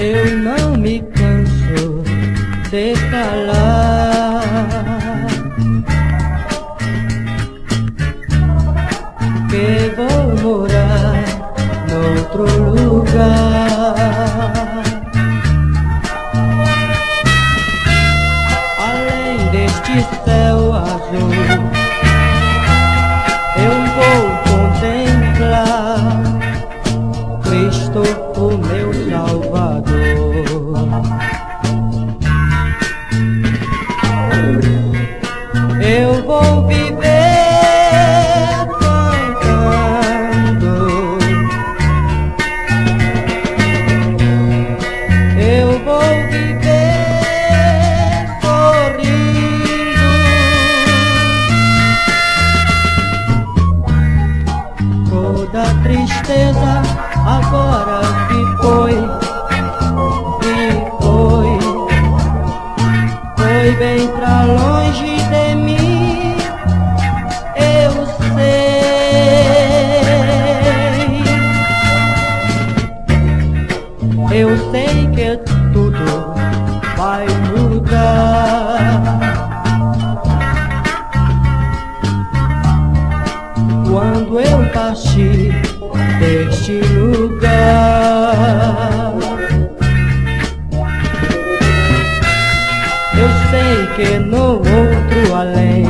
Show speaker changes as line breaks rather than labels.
Eu não me canso de falar. morar noutro lugar. Além deste céu azul, eu vou contemplar Cristo, o meu Salvador. Eu vou Da tristeza agora que foi, que foi, foi bem pra longe de mim. Eu sei, eu sei que tudo vai mudar. quando eu parti deste lugar. Eu sei que no outro além